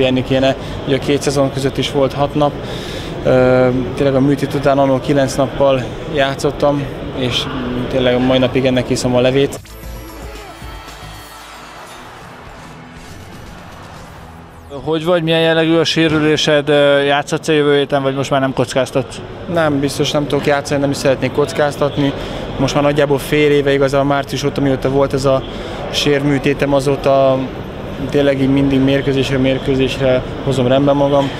pihenni kéne. Ugye a két szezon között is volt hat nap, tényleg a műtét után annól kilenc nappal játszottam, és tényleg a mai napig ennek iszom a levét. Hogy vagy, milyen jellegű a sérülésed, játszhatsz a jövő héten, vagy most már nem kockáztatsz? Nem, biztos nem tudok játszani, nem is szeretnék kockáztatni. Most már nagyjából fél éve igazából március óta, mióta volt ez a sérműtétem, azóta tényleg így mindig mérkőzésre, mérkőzésre hozom rendben magam.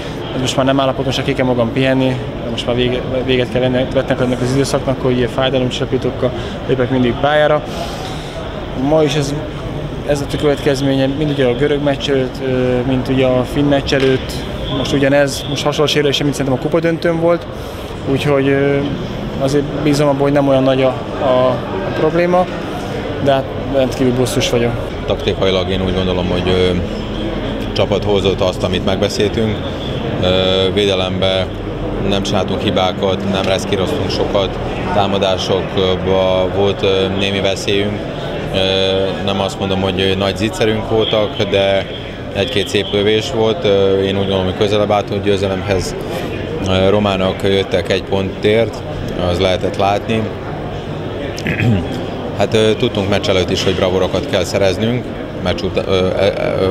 Most már nem állapotosan ki kell magam pihenni, most már vége, véget kell vetnek ennek az időszaknak, hogy ilyen fájdalomcsillapítókkal lépek mindig pályára. Ma is ez ez a következménye, mind ugye a görög meccs előtt, mint ugye a finn meccs előtt, most ugyanez, most hasonló sérülése, mint szerintem a kupadöntőn volt, úgyhogy azért bízom abban, hogy nem olyan nagy a, a, a probléma, de hát rendkívül bosszus vagyok. Taktikailag én úgy gondolom, hogy ö, csapat hozott azt, amit megbeszéltünk. Ö, védelembe nem csináltunk hibákat, nem reszkíroztunk sokat, támadásokban volt ö, némi veszélyünk, nem azt mondom, hogy nagy zicserünk voltak, de egy-két szép lövés volt. Én úgy gondolom, hogy közelebb álltunk győzelemhez. Románok jöttek egy pontért, az lehetett látni. Hát tudtunk meccs előtt is, hogy bravorokat kell szereznünk, meccs utá,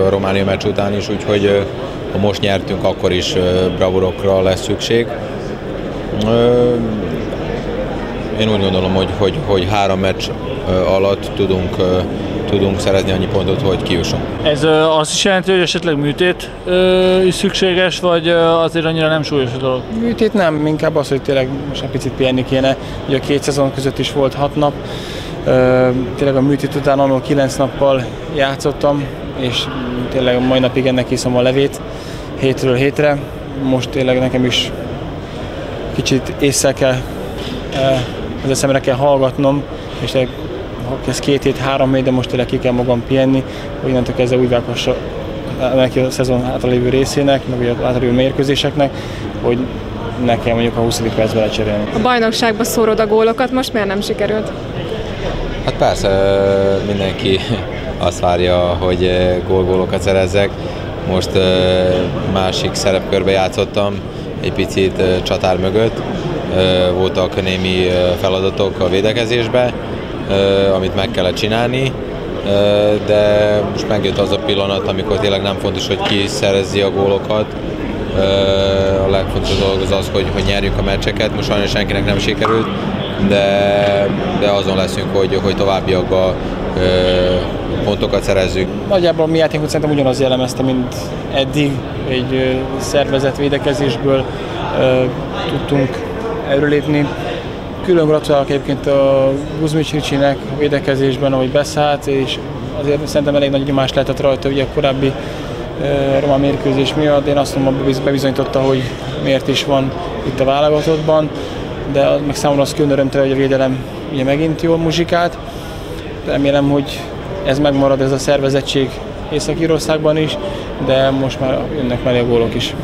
a Románia meccs után is, úgyhogy ha most nyertünk, akkor is bravorokra lesz szükség. Én úgy gondolom, hogy, hogy, hogy három meccs alatt tudunk, tudunk szerezni annyi pontot, hogy kijussunk. Ez azt is jelenti, hogy esetleg műtét is szükséges, vagy azért annyira nem súlyos a dolog? Műtét nem, inkább az, hogy tényleg most egy picit pihenni kéne. Ugye a két szezon között is volt hat nap, tényleg a műtét után annól kilenc nappal játszottam, és tényleg a mai napig ennek iszom a levét hétről hétre. Most tényleg nekem is kicsit észre kell, az eszemre kell hallgatnom, és ez két hét, három hét, de most tényleg ki kell magam pihenni, hogy innentől kezdve úgy vághassa neki a szezon hátralévő részének, meg a hátralévő mérkőzéseknek, hogy nekem mondjuk a 20. percben lecserélni. A bajnokságba szórod a gólokat, most miért nem sikerült? Hát persze, mindenki azt várja, hogy gólgólokat szerezzek. Most másik szerepkörbe játszottam, egy picit csatár mögött. Voltak némi feladatok a védekezésbe, amit meg kellett csinálni, de most megjött az a pillanat, amikor tényleg nem fontos, hogy ki szerezzi a gólokat. A legfontosabb dolog az az, hogy, hogy nyerjük a meccseket, most sajnos senkinek nem sikerült, de, de azon leszünk, hogy, hogy továbbiakban pontokat szerezzük. Nagyjából mi játékot szerintem ugyanaz jellemezte, mint eddig. Egy szervezett védekezésből tudtunk előlépni. Külön gratulálok egyébként a Guzmics Ricsinek védekezésben, ahogy beszállt, és azért szerintem elég nagy nyomás lehetett rajta ugye a korábbi e, román mérkőzés miatt. Én azt mondom, bebizonyította, hogy miért is van itt a válogatottban, de meg számomra az külön örömtelen, hogy a védelem ugye megint jól muzsikált. Remélem, hogy ez megmarad ez a szervezettség Észak-Írországban is, de most már jönnek mellé a gólok is.